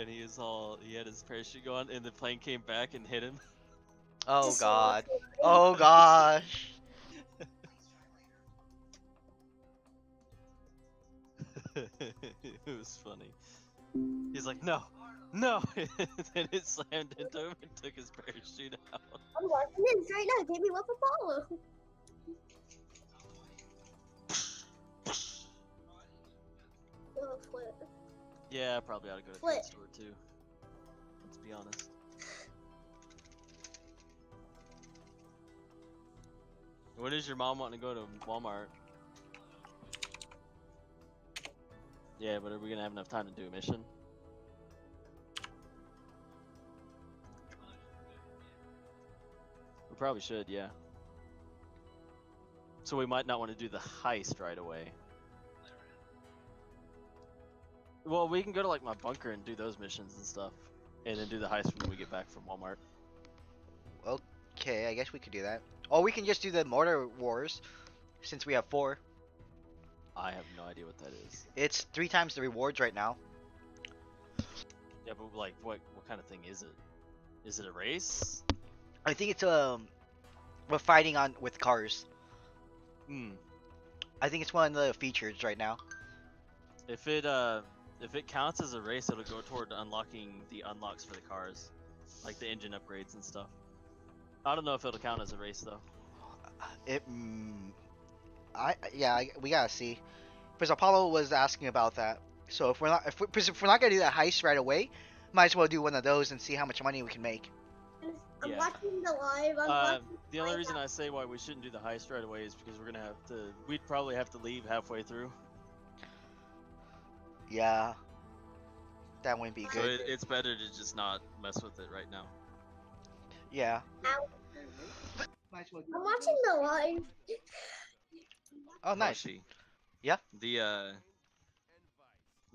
and he was all he had his parachute go on, and the plane came back and hit him. Oh god. Oh gosh. it was funny. He's like, no, no, and then it slammed into him and took his parachute out. I'm watching this right now. Give me one for Paulo. Oh, flip. Yeah, I probably ought to go to the store too. Let's be honest. When is your mom wanting to go to Walmart? Yeah, but are we gonna have enough time to do a mission? We probably should, yeah. So we might not want to do the heist right away. Well, we can go to like my bunker and do those missions and stuff, and then do the heist when we get back from Walmart. Okay, I guess we could do that. Or we can just do the Motor Wars, since we have four. I have no idea what that is. It's three times the rewards right now. Yeah, but like, what what kind of thing is it? Is it a race? I think it's um, we're fighting on with cars. Hmm. I think it's one of the features right now. If it uh, if it counts as a race, it'll go toward unlocking the unlocks for the cars, like the engine upgrades and stuff. I don't know if it'll count as a race though. It, mm, I yeah, I, we gotta see, because Apollo was asking about that. So if we're not if we're, 'cause if we're not gonna do that heist right away, might as well do one of those and see how much money we can make. I'm Yeah. watching the live. I'm Uh, watching the only live reason I say why we shouldn't do the heist right away is because we're gonna have to. We'd probably have to leave halfway through. Yeah, that wouldn't be So good. it, it's better to just not mess with it right now. Yeah. Ow. Might as well I'm watching the live. Oh, nice. Hoshi, Yeah. The uh,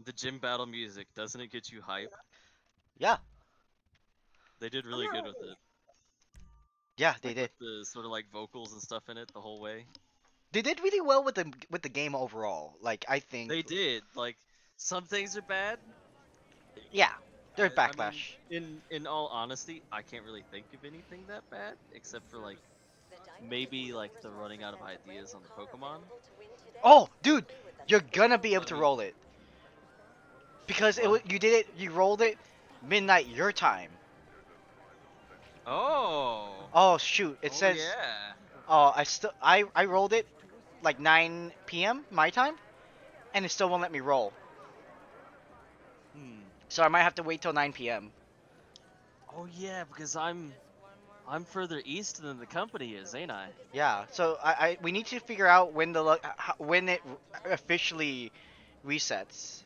the gym battle music doesn't it get you hype? Yeah. They did really good with it. Yeah, they Like, did. with The sort of like vocals and stuff in it the whole way. They did really well with the with the game overall. Like I think. They did. Like some things are bad. Yeah, they're I- I mean, backlash. in in all honesty, I can't really think of anything that bad except for like maybe like the running out of ideas on the Pokemon. Oh, dude, you're gonna be able to roll it. Because it you did it, you rolled it midnight your time. Oh. Oh shoot, it oh, says. Yeah. Oh, I still I I rolled it like 9 p.m. my time, and it still won't let me roll. So I might have to wait till 9 p.m. Oh yeah, because I'm I'm further east than the company is, ain't I? Yeah. So I, I we need to figure out when the lo- when it officially resets.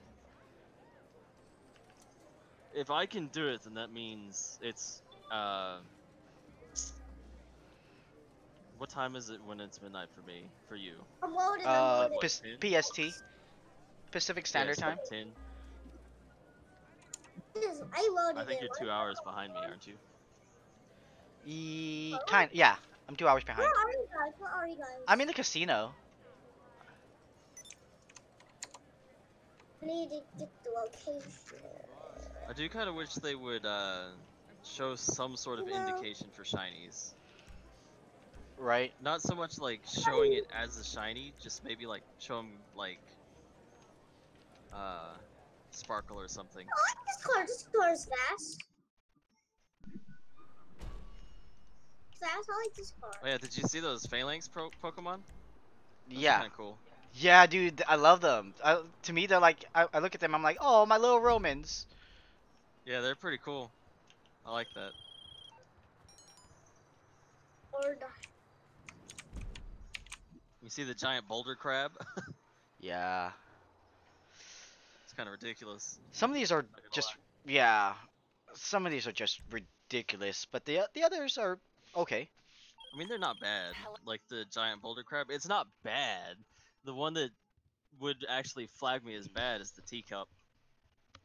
If I can do it, then that means it's uh. What time is it when it's midnight for me? For you? I'm loading. Uh, I'm loading. Pas- ten? PST, Pacific Standard Yeah, Time. Ten. This- I loaded I think you're two hours behind me, aren't you? E- kind. Yeah, I'm two hours behind. Where are you guys? Where are you guys? I'm in the casino. I need to get the location. I do kind of wish they would uh, show some sort of No. indication for shinies. Right. Not so much like showing it as a shiny, just maybe like show them like uh, sparkle or something. Oh, I like this car. This car is fast. Fast. I like this car. Oh yeah, did you see those Falinks pro- Pokemon? Yeah. Kind of cool. Yeah, dude, I love them. I, to me, they're like, I, I look at them, I'm like, oh, my little Romans. Yeah, they're pretty cool. I like that. Or the You see the giant boulder crab? Yeah. It's kind of ridiculous. Some of these are Not gonna just, yeah. Some of these are just ridiculous, but the the others are okay. I mean, they're not bad. Like the giant boulder crab, it's not bad. The one that would actually flag me as bad is the teacup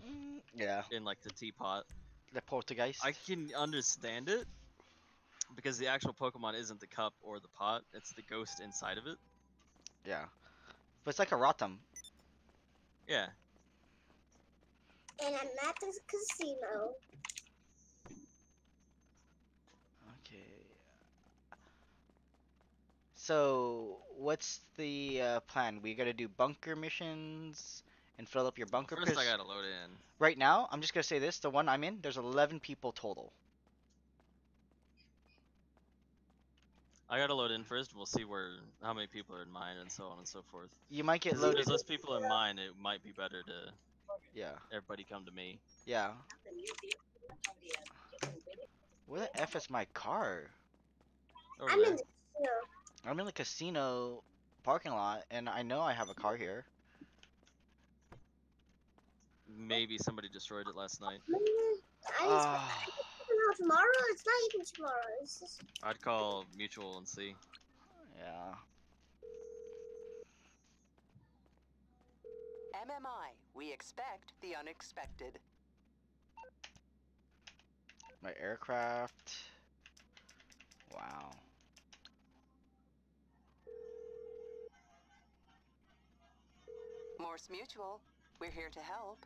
Mm, yeah. in like the teapot. The Poltchageist. I can understand it because the actual Pokemon isn't the cup or the pot; it's the ghost inside of it. Yeah. But it's like a Rotom. Yeah. And I'm at the casino. Okay. So, what's the uh, plan? We gotta do bunker missions and fill up your bunker. First, I 'cause gotta load in. Right now, I'm just gonna say this: the one I'm in, there's 11 people total. I gotta load in first. We'll see where how many people are in mine and so on and so forth. You might get Because if loaded. there's less people in mine, it might be better to Yeah, everybody come to me. yeah. Where the f is my car? Over I'm there. in the casino. I'm in the casino parking lot, and I know I have a car here. Maybe somebody destroyed it last night. Mm, I no, tomorrow. It's not even tomorrow. It's just I'd call mutual and see. yeah. MMI, we expect the unexpected. My aircraft. Wow. Mors Mutual, we're here to help.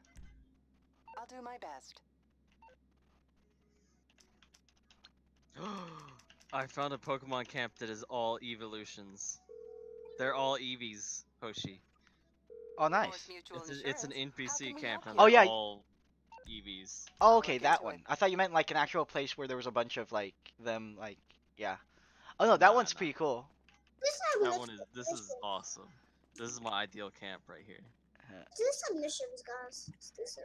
I'll do my best. I found a Pokemon camp that is all evolutions. They're all Eevees, Hoshi. Oh, oh nice. It's, a, it's an Insurance, how can NPC camp and? Oh, yeah. all Eevees. Oh, okay, that one. it. I thought you meant like an actual place where there was a bunch of like them, like yeah. Oh no, that Nah, one's nah. pretty cool. this. That one is. This is awesome. This is my ideal camp right here. Uh-huh. Let's do some missions, guys. Let's do some.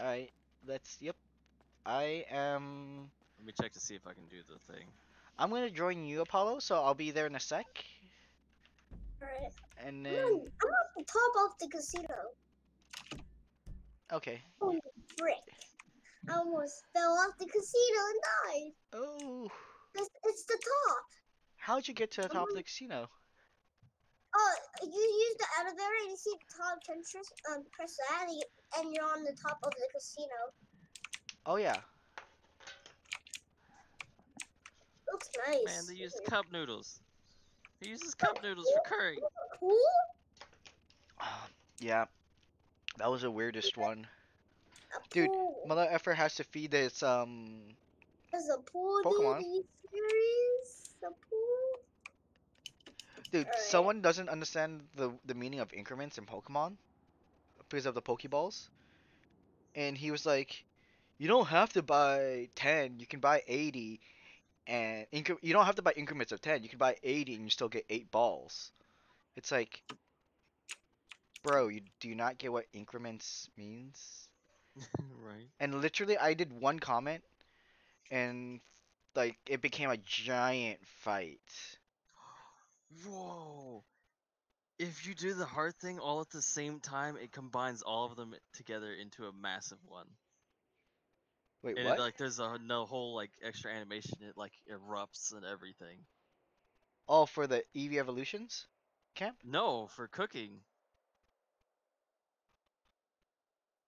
All right, let's. Yep. I am. Let me check to see if I can do the thing. I'm gonna join you, Apollo. So I'll be there in a sec, Alright. and I'm, then on, I'm at the top of the casino. okay. Brick. I almost fell off the casino and died. Oh, It's, it's the top. how'd you get to the top of Um, the casino? Oh, you use the elevator and you see the top entrance. Um, press that and, you, and you're on the top of the casino. Oh yeah. Looks nice. Man, they use cup noodles. He uses cup noodles for curry. Yeah. That was the weirdest one. Dude. Mother effer has to feed its um. There's a pool. Pokemon. Dude. Are? A pool. Dude, Alright. someone doesn't understand the the meaning of increments in Pokemon because of the Pokeballs, and he was like, "You don't have to buy ten. You can buy eighty, and incre- you don't have to buy increments of ten. You can buy eighty, and you still get eight balls." It's like, bro, you do you not get what increments means? right. And literally, I did one comment, and like it became a giant fight. Whoa. If you do the heart thing all at the same time, it combines all of them together into a massive one. Wait, and what? It, like there's a no whole like extra animation. It like erupts and everything. All for the Eevee evolutions camp? No, for cooking.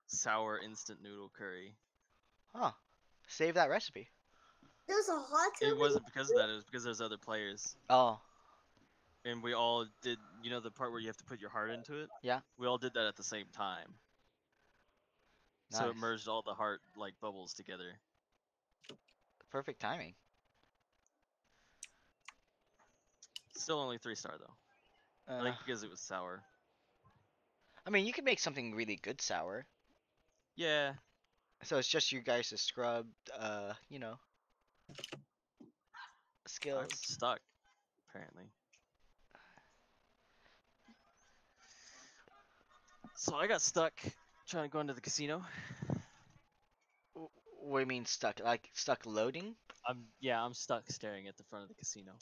Sour instant noodle curry. Huh. Save that recipe. There's a hot tub. It wasn't because of that. It was because there's other players, Oh, and we all did. You know the part where you have to put your heart into it. Yeah. We all did that at the same time. So it merged all the heart like bubbles together. perfect timing. Still only three star though. I Uh, think because it was sour. I mean, you could make something really good sour. Yeah. So it's just you guys' scrub, uh, you know, I'm skills. stuck. Apparently. So I got stuck trying to go into the casino. W- What do you mean stuck? Like stuck loading? I'm yeah, I'm stuck staring at the front of the casino.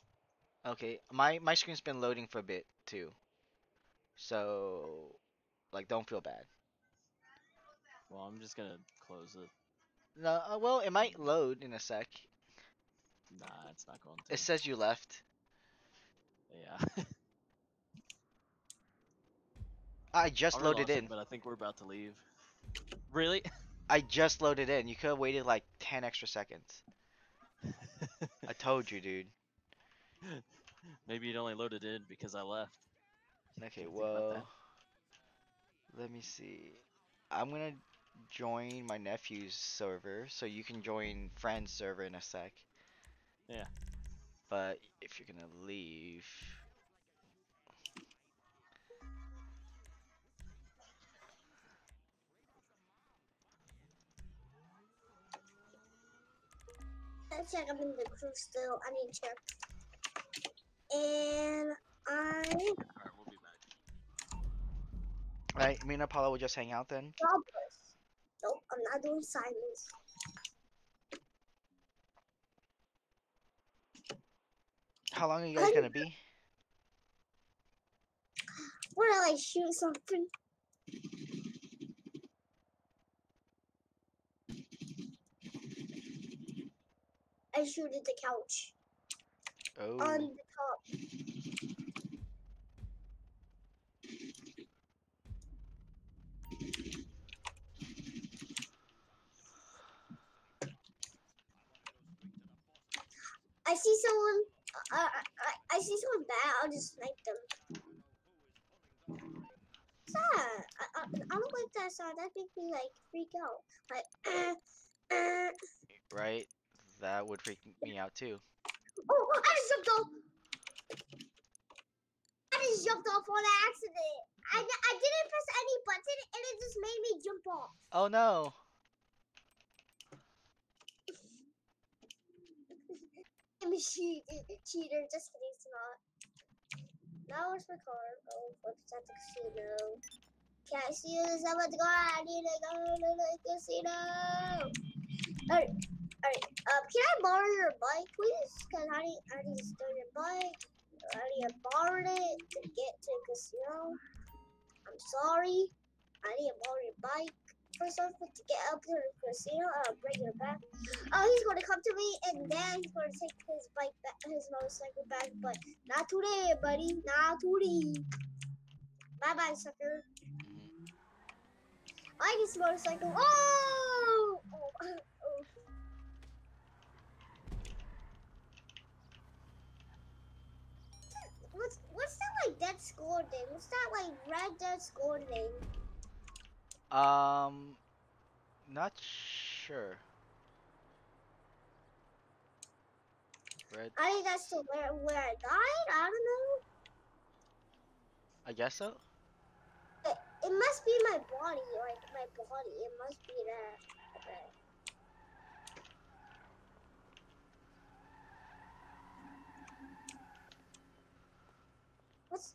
Okay, my my screen's been loading for a bit too. So, like, don't feel bad. Well, I'm just gonna close it. No, uh, well, it might load in a sec. Nah, it's not going to. It says you left. Yeah. I just loaded it, in. but I think we're about to leave. Really? I just loaded in. You could have waited like 10 extra seconds. I told you, dude. Maybe it only loaded in because I left. Okay, Didn't think about well, let me see. I'm gonna join my nephew's server, so you can join friend's server in a sec. Yeah. But if you're gonna leave, Let's check. I'm in the crew still. I need to check. And I Alright, we'll be back. right? Me and Apollo will just hang out then. jobless. Nope, I'm not doing silence. How long are you guys gonna be? Wanna like shoot something? I shoot at the couch Oh, on the top. I see someone. Uh, I, I, I see someone bad. I'll just snipe them. What's that? I, I, I don't like that sound. That makes me like freak out. Like, uh, uh. right? That would freak me out too. Oh, I just jumped off. I just jumped off on accident. I, I didn't press any button and it just made me jump off. Oh no! I'm a cheat, cheater. Just kidding, it's not. Now it's my car. Oh, what's at the casino? Can I see this? I'm about to go. I need to go to the casino. Alright, alright. Um, can I borrow your bike, please? Cause I need, I need to your bike. I need to borrow it to get to the casino. I'm sorry. I need to borrow your bike. First off, to get up to the casino, I'll bring it back. Oh, he's gonna come to me and then he's gonna take his bike back, his motorcycle back, but not today, buddy. Not today. Bye bye, sucker. I need his motorcycle. Oh! oh, What's that like dead score thing? What's that like red dead score thing? Um, not sure. Red, I think that's the where where I died. I don't know. I guess so. It, it must be my body, like my body. It must be that. Okay. What's,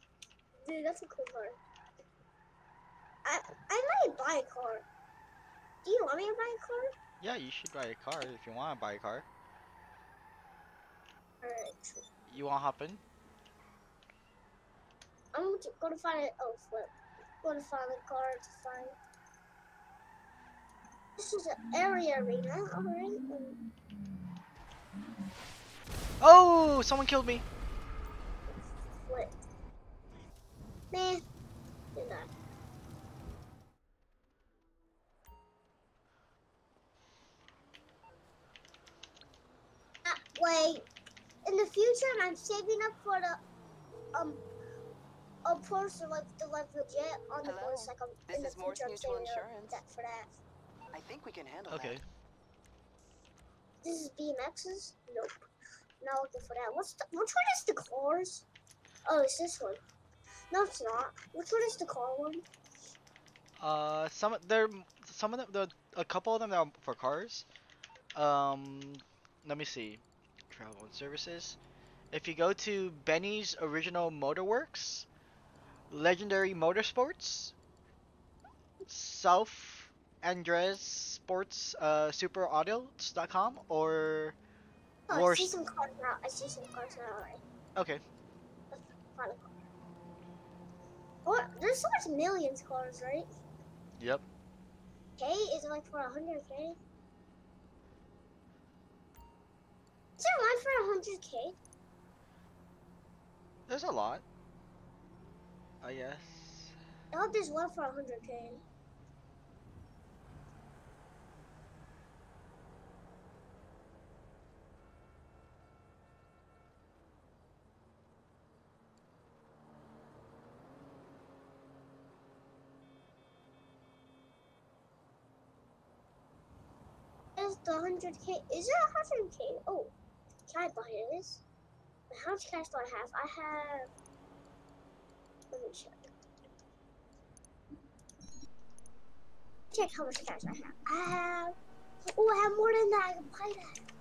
dude? That's a cool car. I I might buy a car. Do you want me to buy a car? Yeah, you should buy a car if you want to buy a car. Alright. You want to hop in? I'm going to go to find it. Oh, flip. Gonna find a car to find. This is an area arena. Alright. Oh, someone killed me. Flip. Man. You're not. Uh, wait. In the future, I'm saving up for the um a person like the like legit on the Hello, motorcycle. this in the is Mors future, I'm Mutual Insurance. That for that. I think we can handle Okay. that. This is BMX's? Nope. Not looking for that. What's the, which one is the cars? Oh, it's this one. No, it's not. Which one is the car one? Uh, some there, some of them, the a couple of them are for cars. Um, let me see. Travel and services. If you go to Benny's Original Motorworks, Legendary Motorsports, South Andres Sports, uh, SuperAutos.com, or Oh, I see some cars now. I see some cars now. Okay, what? There's so much millions cars, right? Yep. K is like for 100k. Is there one for 100k? There's a lot. I guess. I hope there's one for 100k. is the 100k? Is it 100k? Oh, can I buy this? How much cash do I have? I have. Let me check. Check how much cash I have. I have. Oh, I have more than that. I can buy that.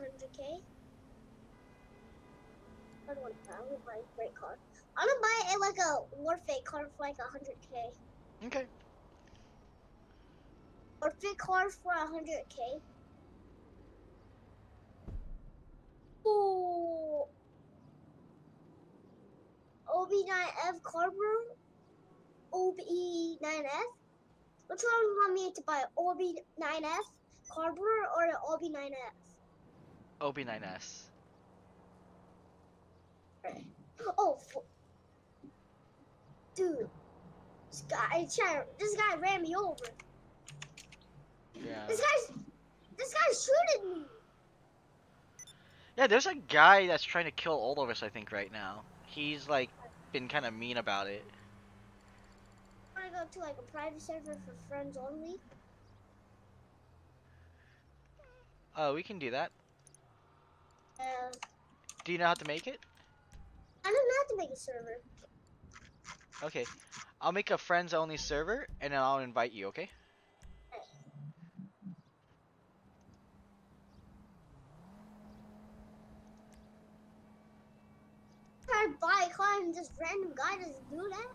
100k. I don't want to buy. I'm gonna buy a great card. I'm gonna buy a, like a Warfare card for like 100k. Okay. Warfare card for 100k. Ooh. OB9F card room. OB9F. Which one do you want me to buy? OB9F Carburetor or the OB9F? OB9S. Oh, dude, this guy, trying- this guy ran me over. Yeah. This guy's, this guy's shooting me. Yeah, there's a guy that's trying to kill all of us, I think, right now. He's like been kind of mean about it. I want to go to like a private server for friends only. Oh, we can do that. Uh, Do you know how to make it? I don't know how to make a server. Okay. I'll make a friends only server and then I'll invite you, okay? Buy a car and this random guy doesn't do that.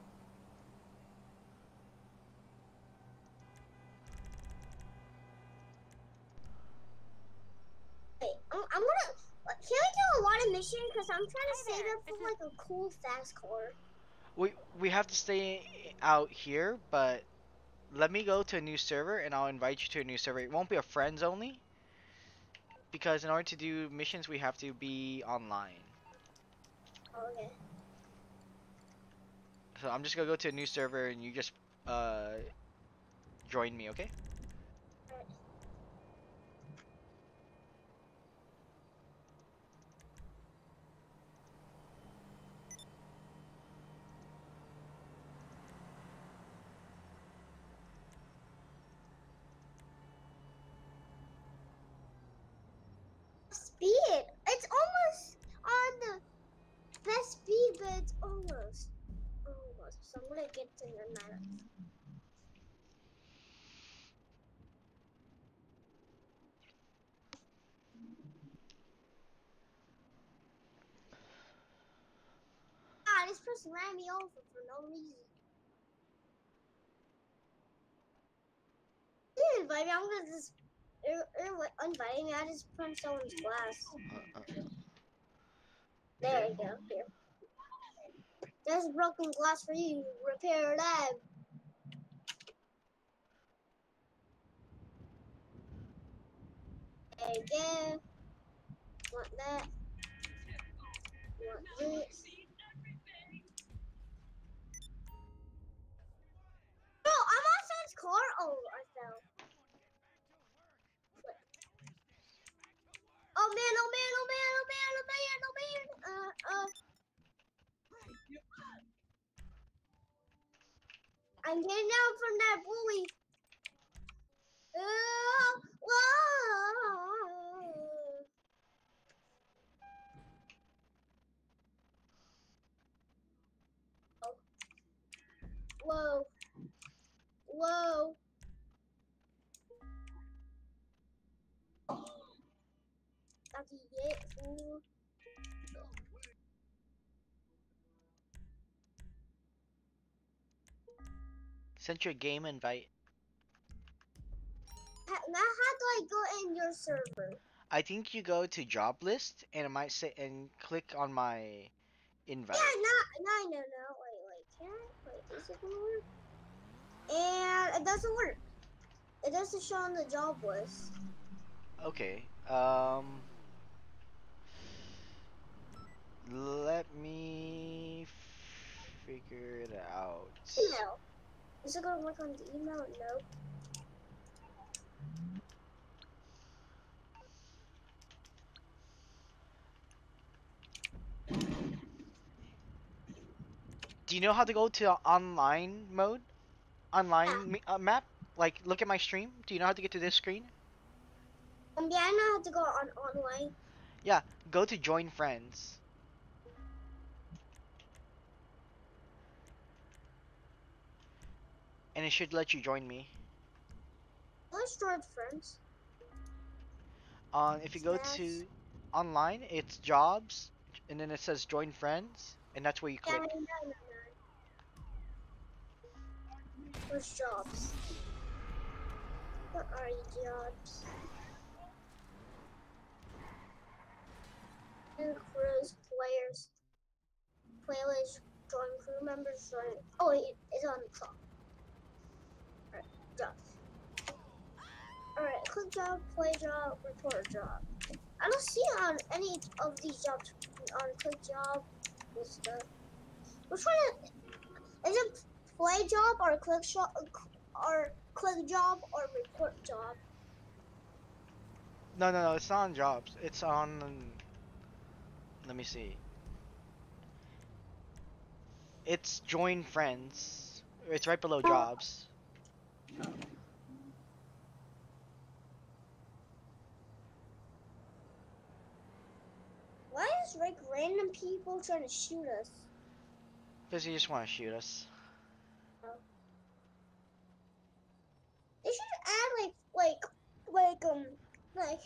Wait, I'm, I'm gonna. Can we do a lot of missions? Because I'm trying to Hi save there, up for like a cool fast car. We we have to stay out here, but let me go to a new server and I'll invite you to a new server. It won't be a friends only. Because in order to do missions we have to be online. Oh, okay. So I'm just gonna go to a new server and you just uh join me, okay? Speed. It's almost on the best speed, but it's almost. Almost. So I'm gonna get to the map. Ah, this person ran me over for no reason. You invite me, I'm gonna just. You're, you're inviting me, I just punched someone's glass. Uh, uh, There we go. Here. There's broken glass for you. Repair that. There you go. Want that. Want this. No, I'm outside his car. Oh, I fell. Oh man, oh man, oh man, oh man, oh man, oh man. Uh, uh. I'm getting down from that bully. Uh, whoa. Whoa. Whoa. That's it, fool. Sent you a game invite. Now, how do I go in your server? I think you go to job list and it might say and click on my invite. Yeah, no, no, no, no. Wait, wait, can I? Wait, is it gonna work? And it doesn't work. It doesn't show on the job list. Okay. Um. Let me figure it out. Email. Is it gonna work on the email? No. Do you know how to go to online mode? Online uh, map? Like, look at my stream. Do you know how to get to this screen? Um, yeah, I know how to go on online. Yeah, go to join friends. And it should let you join me. Let's join friends. Um, if you go to online, it's jobs, and then it says join friends, and that's where you Yeah, click. no, no, no. Where's jobs? What are your jobs? And crews, players, playlists, join crew members, join. Oh, it, it's on the top. Alright. Alright, click job, play job, report job. I don't see on any of these jobs on click job and stuff. Which one is, is it play job or click shop or click job or report job? No, no, no, it's not on jobs. It's on. Let me see. It's join friends. It's right below oh. jobs. Why is like random people trying to shoot us? Because you just want to shoot us. They should add like like like um like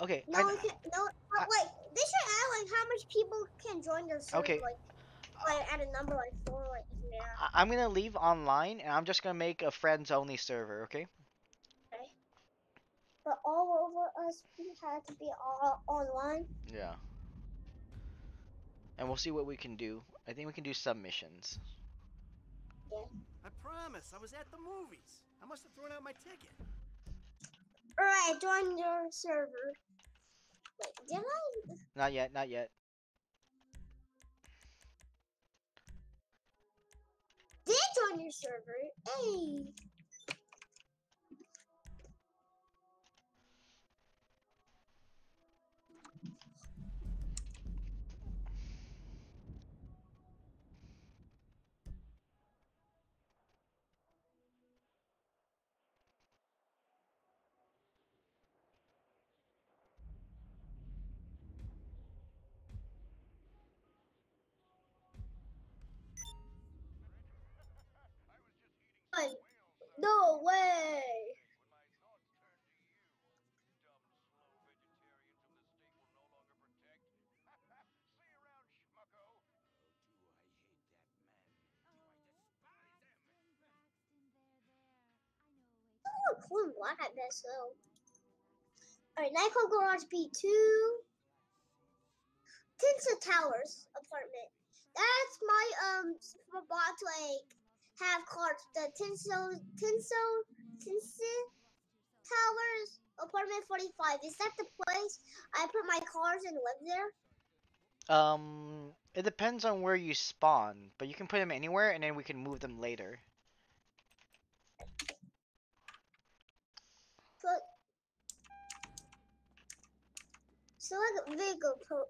Okay, no I, can, no I- like they should add like how much people can join their server. Okay. Like like at a number like four like yeah. I- I'm gonna leave online, and I'm just gonna make a friends only server. Okay. Okay. But all over us we had to be all online. Yeah. And we'll see what we can do. I think we can do submissions. I promise, I was at the movies. I must have thrown out my ticket. Alright, join your server. Wait, did I? Not yet. Not yet. Join your server? Hey. No way. Oh, cool black at this though. Alright, Nightclub Garage B2. Tinsel Towers apartment. That's my um spot like have cars. The Tinsel, Tinsel, Tinsel Towers apartment 45. Is that the place I put my cars and live there? Um, it depends on where you spawn, but you can put them anywhere, and then we can move them later. Put select vehicle po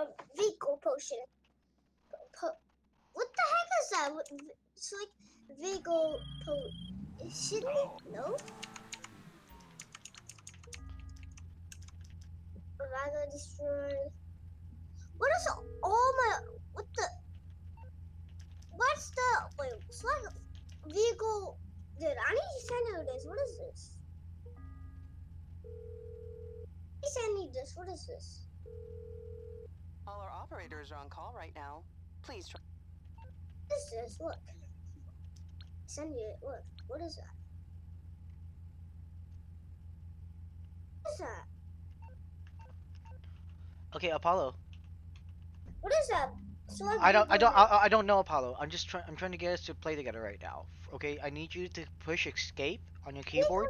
uh, vehicle potion. Po- what the heck is that? What- v- Select vehicle po. Shouldn't it? No. Raga destroyed. What is all my? What the? What's the? Wait. Select vehicle. Dude, I need to send you this. What is this? Please I need this. What is this? All our operators are on call right now. Please try. What is this? Look. Send you it. Look. What is that? What is that? Okay, Apollo. What is that? Celebrity I don't. I don't. I, I don't know Apollo. I'm just trying. I'm trying to get us to play together right now. Okay. I need you to push escape on your keyboard.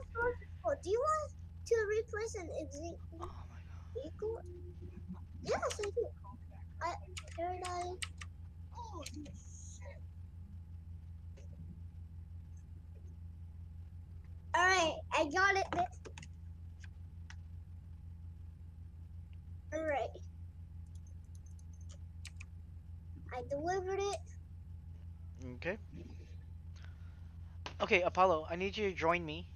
Oh, Do you want to replace an exi- Oh my god. vehicle? Yes, I do. I heard I. Alright, I got it. Alright. I delivered it. Okay. Okay, Apollo. I need you to join me.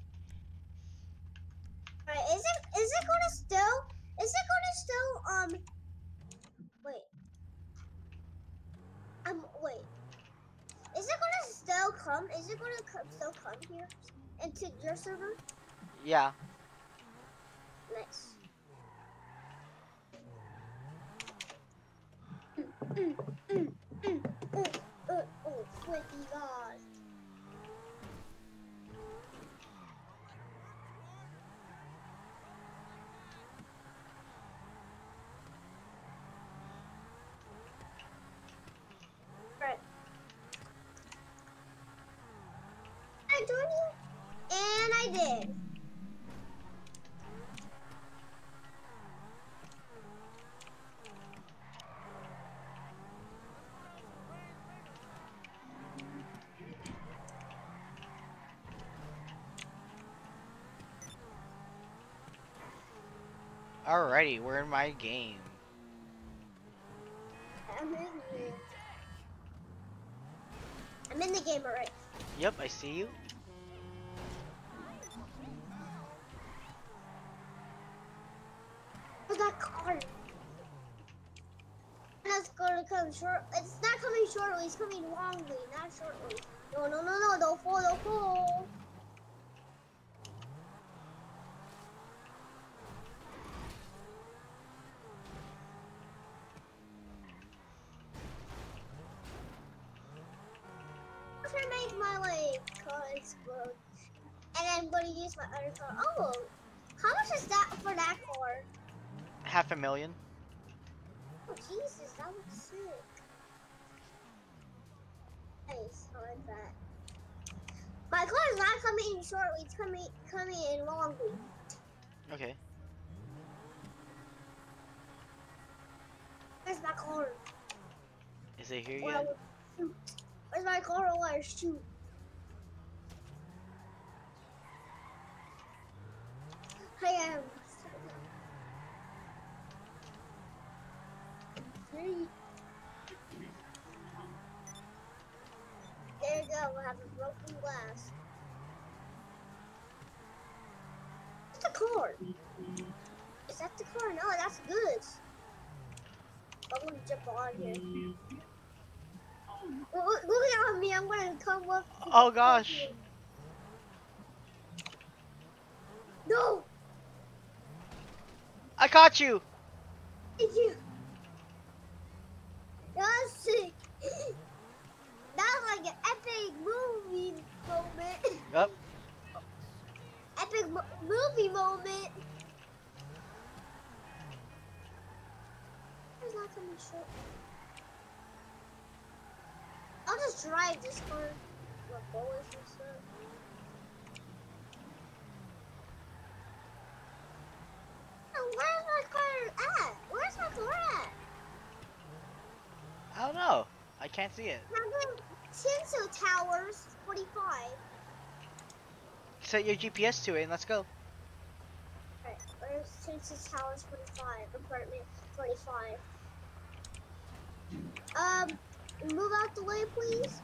Alright, is it is it gonna still is it gonna still um wait. Um wait. Is it gonna still come? Is it gonna come, still come here into your server? Yeah. Nice. Mm, mm, mm, mm, uh, oh, sweaty God. Right. I joined you, and I. Alrighty, we're in my game. I'm in. I'm in the game alright. Yep, I see you. That car? That's gonna come short. It's not coming shortly. It's coming longly, not shortly. No, no, no, no! Don't fall! Don't fall! Gonna make my like car explode, and I'm gonna use my other car. Oh, how much is that for that car? Half a million. Oh Jesus, that looks sick. Nice, I that. My car is not coming in shortly, it's coming coming in longly. Okay. Where's my car? Is it here yet? shoot. Where's my car where I shoot? I am. Um, There you go, we have a broken glass. What's the car? Is that the car? No, that's good. I'm gonna jump on here. Look, look at me, I'm gonna come up. Oh, gosh. No! I caught you. Thank you. That's sick. That was like an epic movie moment. Epic mo- movie moment. It's not coming short. I'll just drive this car. With bullets and stuff. Oh, Where's my car at? Where's my car at? I don't know. I can't see it. Tinsel Towers 45. Set your GPS to it and let's go. Alright, where's Tinsel Towers 45? Apartment 45. Um, move out the way, please.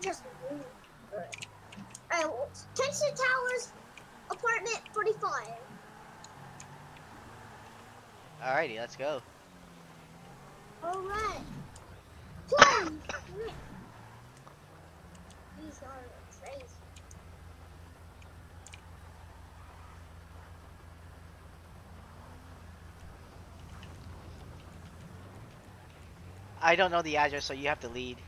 Just move. Alright, well, Towers Apartment 45. Alrighty, let's go. Alright. Holy shit. These are crazy. I don't know the address, so you have to lead.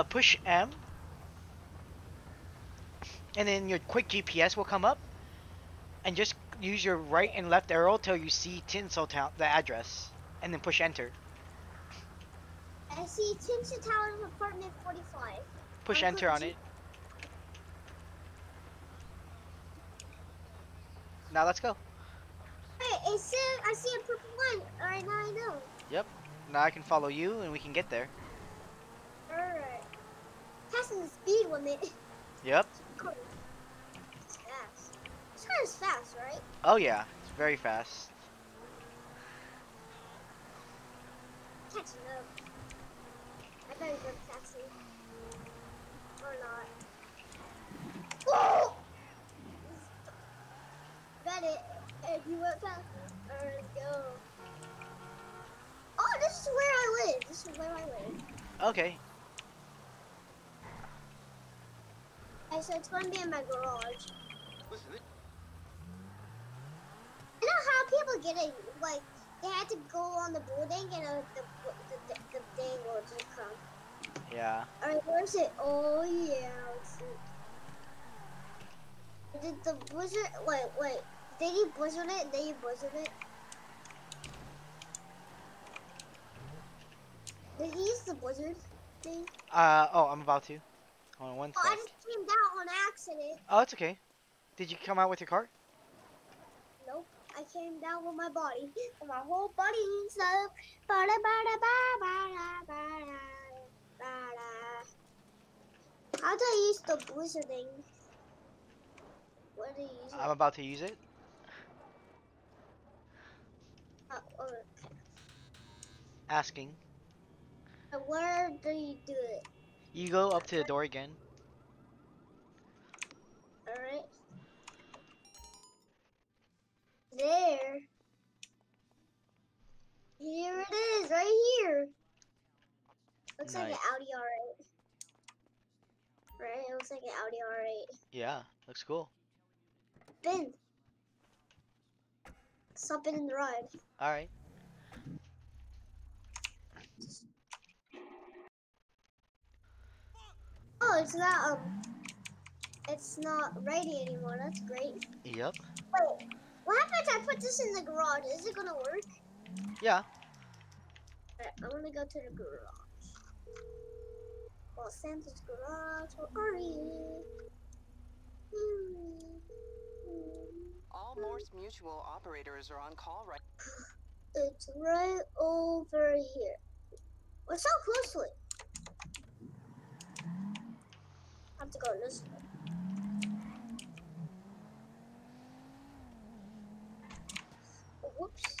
Uh, push M. And then your quick GPS will come up. And just use your right and left arrow till you see Tinseltown, the address. And then push enter. I see Tinsel Tower apartment 45. Push I'm enter on it. Now let's go. Hey, it I see a purple one. Alright, now I know. Yep. Now I can follow you and we can get there. Passing the speed limit. Yep. It's fast. This car is fast, right? Oh yeah, it's very fast. Catching up. I better go taxi. Or not. Oh! Whoa! Got it. If you went fast. Alright, go. Oh, this is where I live. This is where I live. Okay. Okay, so it's gonna be in my garage. Listen, it, I know how people get it. Like, they had to go on the building and uh, the, the, the, the thing will just come. Yeah. Alright, where's it? Oh, yeah. Let's see. Did the blizzard. Wait, wait. Did he blizzard it? Did he blizzard it? Did he use the blizzard thing? Uh oh, I'm about to. Hold on one Oh, I just came down on accident. Oh, it's okay. Did you come out with your car? Nope. I came down with my body. With my whole body and stuff. Ba-da, ba-da, ba, ba-da, ba-da, ba-da. How do I use the blizzarding? Where do you use it? I'm about to use it. Uh, uh, Asking. where do you do it? You go up to the door again. Alright. There. Here it is, right here. Looks like an Audi R8. Right? It looks like an Audi R8. Yeah, looks cool. Ben. Stop it in the ride. All right. Oh, it's not um, it's not ready anymore. That's great. Yep. Wait, what happens if I put this in the garage? Is it gonna work? Yeah. Alright, I'm gonna go to the garage. Well, Santa's garage. Where are you? All Mors Mutual operators are on call right now. It's right over here. We're so close to it. I have to go this way. Oh, whoops.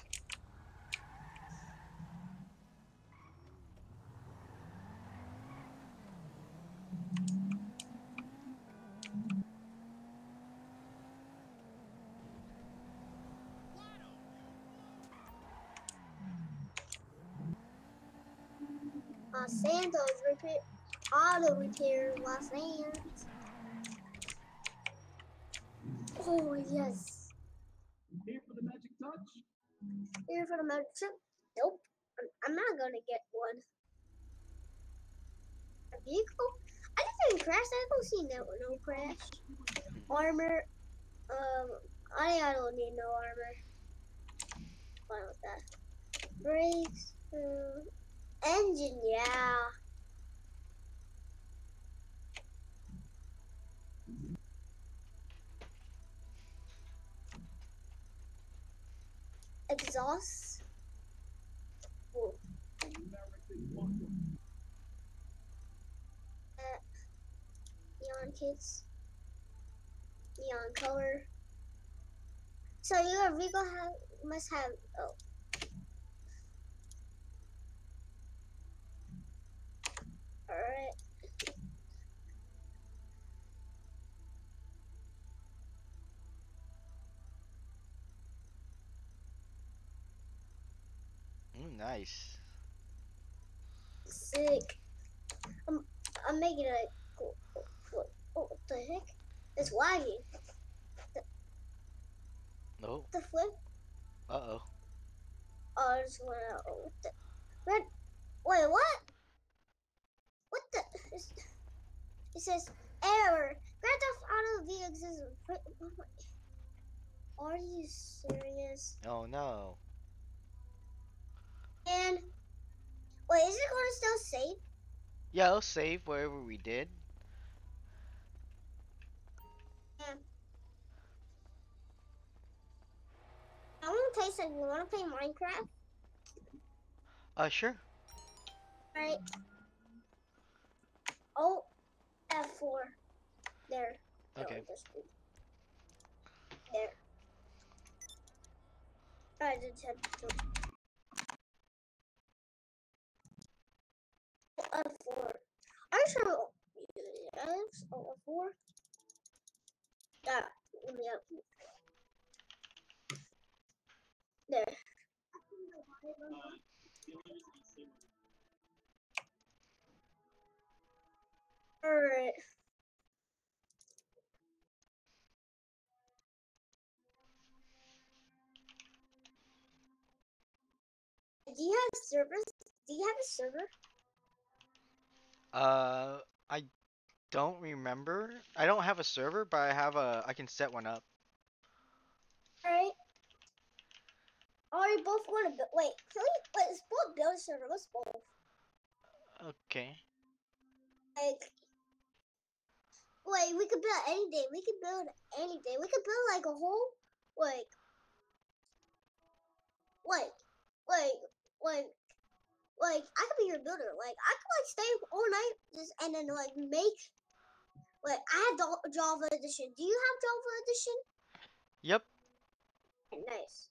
Uh, Santos repair auto repair Los Angeles. Oh yes. Here for the magic touch? Here for the magic touch? Nope. I'm, I'm not gonna get one. A vehicle? I didn't crash. I don't see no no crash. Armor. Um. I I don't need no armor. Fine with that. Brakes. Uh, engine. Yeah. Exhaust. Uh, neon kids. Neon color. So your vehicle have must have oh. Alright. Ooh, nice. Sick. I'm I'm making a oh, oh, what, oh, what the heck? It's lagging. No. The flip? Uh oh. Oh, I just wanna oh, what the red wait what? What the is It says error. Grand Theft Auto V exists. Are you serious? Oh no. And wait, is it gonna still save? Yeah, it'll save wherever we did. I want to play some. You want to play Minecraft? Uh, sure. Right. Oh, F4. There. Okay. There. I just had to. F4. Are you sure? Yes. Oh, F4. Yeah. Yep. There. Alright. Do you have servers? Do you have a server? Uh, I don't remember. I don't have a server, but I have a. I can set one up. Alright. Are you both want to build? Wait, can we? Wait, let's both build a server. Let's both. Okay. Like, wait, we could build anything. We could build anything. We could build like a whole, like, like, like, like, like. I could be your builder. Like, I could like stay all night just and then like make. Like, I have the Java edition. Do you have Java edition? Yep. Nice.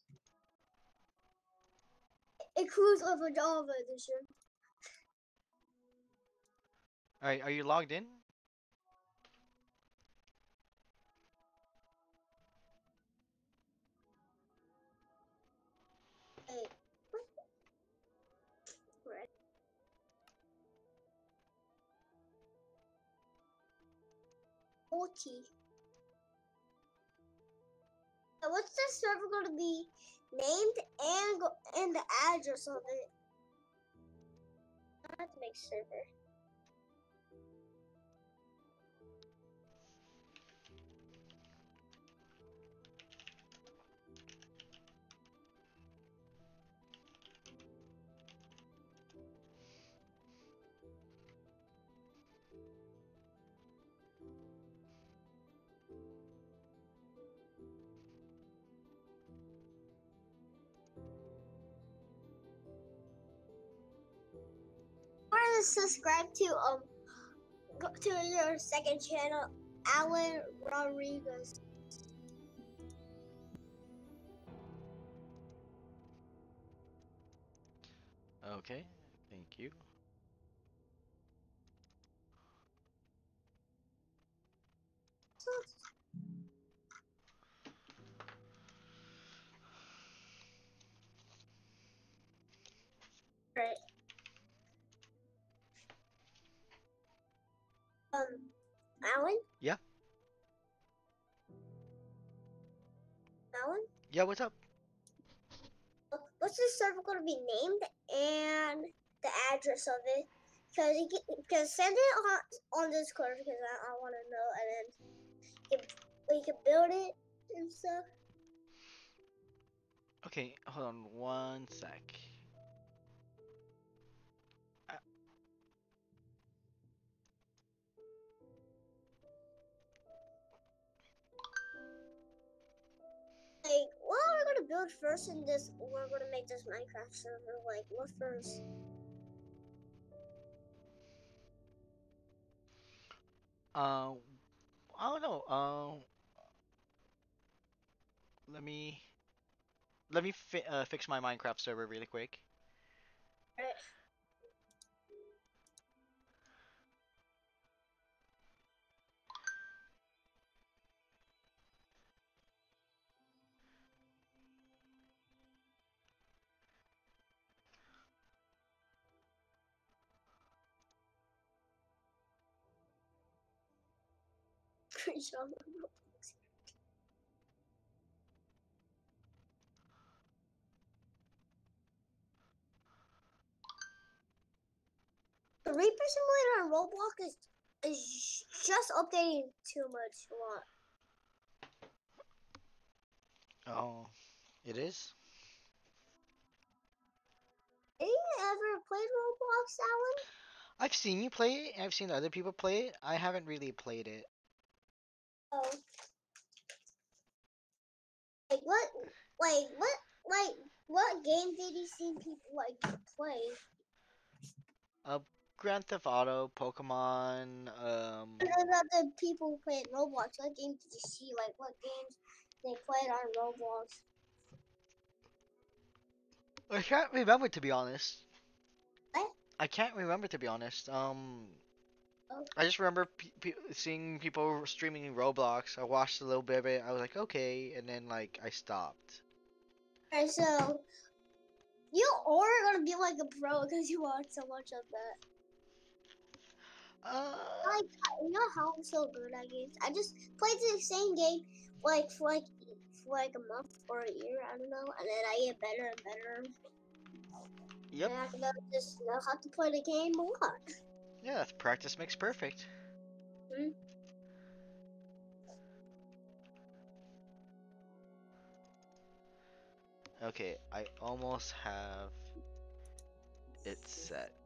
It cruise over Java edition. All right. Are you logged in? 40. What's the server going to be named and, and the address of it? I have to make server. Subscribe to um to your second channel, Alan Rodriguez. Okay. Thank you. Yeah. What's up? what's the server going to be named and the address of it? Because you can, cause send it on on Discord because I, I want to know, and then you can build it and stuff. Okay. Hold on one sec. Build first in this? We're gonna make this Minecraft server. Like, what first? Uh, I don't know. Um, let me let me fi- uh, fix my Minecraft server really quick. Right. Pretty sure I'm gonna build this. The Reaper Simulator on Roblox is It's just updating too much a lot. Oh, it is. Have you ever played Roblox, Alan? I've seen you play it. I've seen other people play it. I haven't really played it. Oh. Like what? Like what? Like what game did you see people like play? Uh, Grand Theft Auto, Pokemon. Um, Other other people who played Roblox, what game did you see? Like what games they played on Roblox? I can't remember to be honest. What? I can't remember to be honest. Um. I just remember pe- pe- seeing people streaming Roblox. I watched a little bit of it. I was like, okay, and then like I stopped. Alright, so you are gonna be like a pro because you watch so much of that. Uh, Like you know how I'm so good at games. I just played the same game like for like for like a month or a year. I don't know, and then I get better and better. yep. And I just know how to play the game a lot. Yeah, that's practice makes perfect. Hmm. Okay, I almost have it set.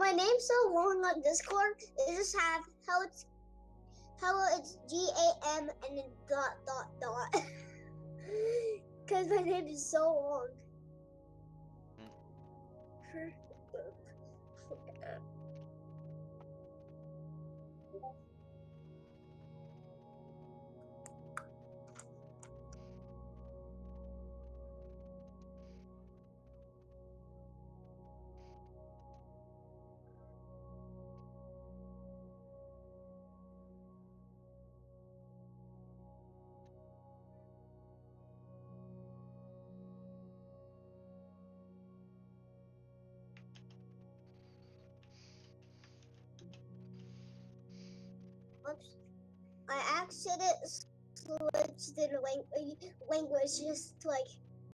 My name's so long on Discord. It just have how it's how it's G A M and then dot dot dot. Cause my name is so long. Hmm. I accidentally switched the lang- language just like